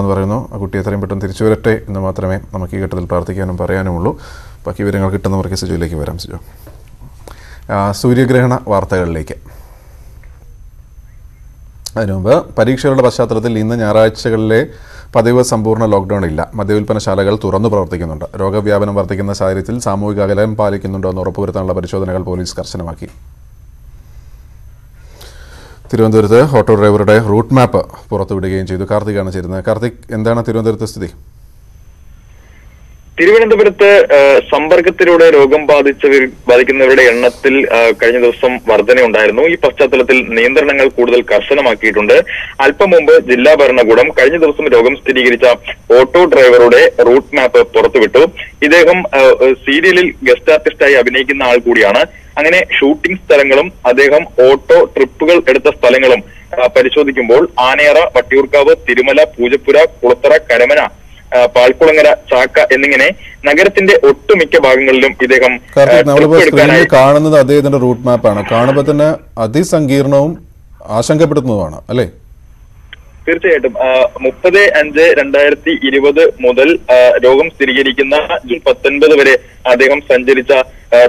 സുരക്ഷിതമാണെന്ന് പറയുന്നു. ആ കുട്ടി എത്രയും പെട്ടെന്ന് തിരിച്ചു വരട്ടെ എന്ന് മാത്രമേ നമുക്ക് ഈ ഘട്ടത്തിൽ പ്രാർത്ഥിക്കാനും പറയാനുമുള്ളൂ. ബാക്കി വിവരങ്ങൾ കിട്ടുന്നവർക്ക് സിജുവിലേക്ക് വരാം സിജു. സൂര്യഗ്രഹണ വാർത്തകളിലേക്ക്. അതിനു മുമ്പ് പരീക്ഷകളുടെ പശ്ചാത്തലത്തിൽ ഇന്ന് ഞായറാഴ്ചകളിലെ പതിവ് സമ്പൂർണ ലോക്ക്ഡൌൺ ഇല്ല. മദ്യവിൽപ്പനശാലകൾ തുറന്നു പ്രവർത്തിക്കുന്നുണ്ട്. രോഗവ്യാപനം വർദ്ധിക്കുന്ന സാഹചര്യത്തിൽ സാമൂഹിക അകലം പാലിക്കുന്നുണ്ടോ എന്ന് ഉറപ്പുവരുത്താനുള്ള പരിശോധനകൾ പോലീസ് കർശനമാക്കി. തിരുവനന്തപുരത്ത് ഓട്ടോ ഡ്രൈവറുടെ റൂട്ട് മാപ്പ് പുറത്തുവിടുകയും ചെയ്തു. കാർത്തികാണ് ചേരുന്നത്. കാർത്തിക് എന്താണ് തിരുവനന്തപുരത്തെ സ്ഥിതി? തിരുവനന്തപുരത്ത് സമ്പർക്കത്തിലൂടെ രോഗം ബാധിച്ചവർ ബാധിക്കുന്നവരുടെ എണ്ണത്തിൽ കഴിഞ്ഞ ദിവസം വർധനയുണ്ടായിരുന്നു. ഈ പശ്ചാത്തലത്തിൽ നിയന്ത്രണങ്ങൾ കൂടുതൽ കർശനമാക്കിയിട്ടുണ്ട്. അല്പം മുമ്പ് ജില്ലാ ഭരണകൂടം കഴിഞ്ഞ ദിവസം രോഗം സ്ഥിരീകരിച്ച ഓട്ടോ ഡ്രൈവറുടെ റൂട്ട് മാപ്പ് പുറത്തുവിട്ടു. ഇദ്ദേഹം സീരിയലിൽ ഗസ്റ്റ് ആർട്ടിസ്റ്റായി അഭിനയിക്കുന്ന ആൾ കൂടിയാണ്. അങ്ങനെ ഷൂട്ടിംഗ് സ്ഥലങ്ങളും അദ്ദേഹം ഓട്ടോ ട്രിപ്പുകൾ എടുത്ത സ്ഥലങ്ങളും പരിശോധിക്കുമ്പോൾ ആനയറ വട്ടിയൂർക്കാവ് തിരുമല പൂജപ്പുര കുളത്തറ കരമന പാൽക്കുളങ്ങര ചാക്ക എന്നിങ്ങനെ നഗരത്തിന്റെ ഒട്ടുമിക്ക ഭാഗങ്ങളിലും ഇദ്ദേഹം കാണുന്നത് അദ്ദേഹത്തിന്റെ റൂട്ട് മാപ്പാണ് കാണുമ്പോൾ തന്നെ അതിസങ്കീർണവും ആശങ്കപ്പെടുത്തുന്നതുമാണ് അല്ലേ? തീർച്ചയായിട്ടും. മുപ്പത് അഞ്ച് രണ്ടായിരത്തി ഇരുപത് മുതൽ രോഗം സ്ഥിരീകരിക്കുന്ന ജൂൺ പത്തൊൻപത് വരെ അദ്ദേഹം സഞ്ചരിച്ച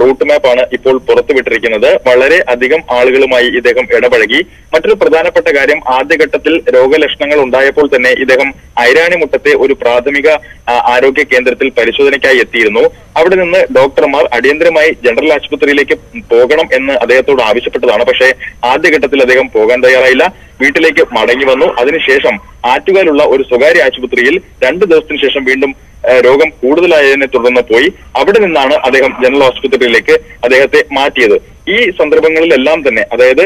റൂട്ട് മാപ്പാണ് ഇപ്പോൾ പുറത്തുവിട്ടിരിക്കുന്നത് വളരെ അധികം ആളുകളുമായി ഇദ്ദേഹം ഇടപഴകി. മറ്റൊരു പ്രധാനപ്പെട്ട കാര്യം ആദ്യഘട്ടത്തിൽ രോഗലക്ഷണങ്ങൾ ഉണ്ടായപ്പോൾ തന്നെ ഇദ്ദേഹം ഐരാണിമുട്ടത്തെ ഒരു പ്രാഥമിക ആരോഗ്യ കേന്ദ്രത്തിൽ പരിശോധനയ്ക്കായി എത്തിയിരുന്നു. അവിടെ നിന്ന് ഡോക്ടർമാർ അടിയന്തരമായി ജനറൽ ആശുപത്രിയിലേക്ക് പോകണം എന്ന് അദ്ദേഹത്തോട് ആവശ്യപ്പെട്ടതാണ്. പക്ഷേ ആദ്യഘട്ടത്തിൽ അദ്ദേഹം പോകാൻ തയ്യാറായില്ല. വീട്ടിലേക്ക് മടങ്ങി വന്നു. അതിനുശേഷം ആറ്റുകാലുള്ള ഒരു സ്വകാര്യ ആശുപത്രിയിൽ രണ്ട് ദിവസത്തിന് ശേഷം വീണ്ടും രോഗം കൂടുതലായതിനെ തുടർന്ന് പോയി. അവിടെ നിന്നാണ് അദ്ദേഹം ജനറൽ ആശുപത്രിയിലേക്ക് അദ്ദേഹത്തെ മാറ്റിയത്. ഈ സന്ദർഭങ്ങളിലെല്ലാം തന്നെ അതായത്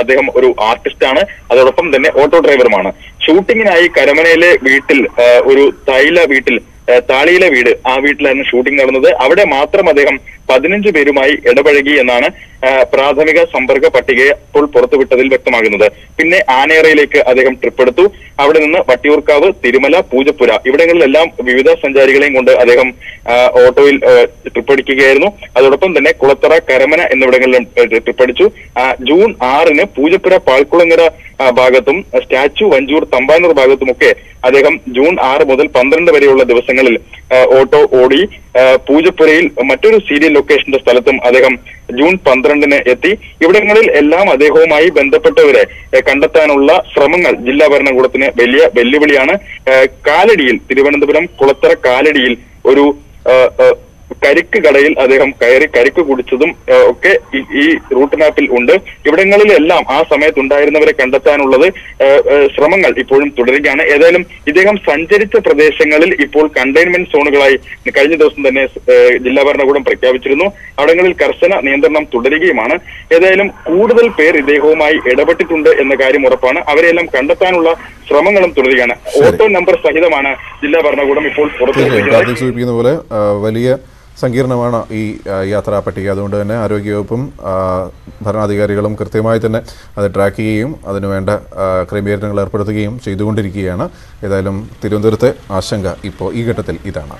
അദ്ദേഹം ഒരു ആർട്ടിസ്റ്റാണ് അതോടൊപ്പം തന്നെ ഓട്ടോ ഡ്രൈവറുമാണ്. ഷൂട്ടിങ്ങിനായി കരമനയിലെ വീട്ടിൽ ഒരു തൈല വീട്ടിൽ താളിയിലെ വീട് ആ വീട്ടിലായിരുന്നു ഷൂട്ടിംഗ് നടന്നത്. അവിടെ മാത്രം അദ്ദേഹം പതിനഞ്ച് പേരുമായി ഇടപഴകി എന്നാണ് പ്രാഥമിക സമ്പർക്ക പട്ടിക ഇപ്പോൾ പുറത്തുവിട്ടതിൽ വ്യക്തമാകുന്നത്. പിന്നെ ആനയറയിലേക്ക് അദ്ദേഹം ട്രിപ്പ് എടുത്തു. അവിടെ നിന്ന് വട്ടിയൂർക്കാവ് തിരുമല പൂജപ്പുര ഇവിടങ്ങളിലെല്ലാം വിവിധ സഞ്ചാരികളെയും കൊണ്ട് അദ്ദേഹം ഓട്ടോയിൽ ട്രിപ്പ് അടിക്കുകയായിരുന്നു. അതോടൊപ്പം തന്നെ കുളത്തറ കരമന എന്നിവിടങ്ങളിലും ട്രിപ്പ് അടിച്ചു. ജൂൺ ആറിന് പൂജപ്പുര പാൽക്കുളങ്ങര ഭാഗത്തും സ്റ്റാച്ചു വഞ്ചൂർ തമ്പാനൂർ ഭാഗത്തുമൊക്കെ അദ്ദേഹം ജൂൺ ആറ് മുതൽ പന്ത്രണ്ട് വരെയുള്ള ദിവസങ്ങളിൽ ഓട്ടോ ഓടി പൂജപ്പുരയിൽ മറ്റൊരു സീരിയൽ ലൊക്കേഷന്റെ സ്ഥലത്തും അദ്ദേഹം ജൂൺ പന്ത്രണ്ടിന് എത്തി. ഇവിടങ്ങളിൽ എല്ലാം അദ്ദേഹവുമായി ബന്ധപ്പെട്ടവരെ കണ്ടെത്താനുള്ള ശ്രമങ്ങൾ ജില്ലാ ഭരണകൂടത്തിന് വലിയ വെല്ലുവിളിയാണ്. കാലടിയിൽ തിരുവനന്തപുരം കുളത്തറ കാലടിയിൽ ഒരു കരിക്ക് കടയിൽ അദ്ദേഹം കയറി കരിക്ക് കുടിച്ചതും ഒക്കെ ഈ- റൂട്ട് മാപ്പിൽ ഉണ്ട്. ഇവിടങ്ങളിലെല്ലാം ആ സമയത്ത് ഉണ്ടായിരുന്നവരെ കണ്ടെത്താനുള്ളത് ശ്രമങ്ങൾ ഇപ്പോഴും തുടരുകയാണ്. ഏതായാലും ഇദ്ദേഹം സഞ്ചരിച്ച പ്രദേശങ്ങളിൽ ഇപ്പോൾ കണ്ടെയ്ൻമെന്റ് സോണുകളായി കഴിഞ്ഞ ദിവസം തന്നെ ജില്ലാ ഭരണകൂടം പ്രഖ്യാപിച്ചിരുന്നു. അവിടങ്ങളിൽ കർശന നിയന്ത്രണം തുടരുകയുമാണ്. ഏതായാലും കൂടുതൽ പേർ ഇദ്ദേഹവുമായി ഇടപെട്ടിട്ടുണ്ട് എന്ന കാര്യം ഉറപ്പാണ്. അവരെല്ലാം കണ്ടെത്താനുള്ള ശ്രമങ്ങളും തുടരുകയാണ്. ഓട്ടോ നമ്പർ സഹിതമാണ് ജില്ലാ ഭരണകൂടം ഇപ്പോൾ പുറത്തു പുറത്തുവിട്ടിരിക്കുന്നത് പോലെ വലിയ സങ്കീർണമാണ് ഈ യാത്രാ പട്ടിക. അതുകൊണ്ട് തന്നെ ആരോഗ്യവകുപ്പും ഭരണാധികാരികളും കൃത്യമായി തന്നെ അത് ട്രാക്ക് ചെയ്യുകയും അതിനുവേണ്ട ക്രമീകരണങ്ങൾ ഏർപ്പെടുത്തുകയും ചെയ്തുകൊണ്ടിരിക്കുകയാണ്. ഏതായാലും തിരുവനന്തപുരത്തെ ആശങ്ക ഇപ്പോൾ ഈ ഘട്ടത്തിൽ ഇതാണ്.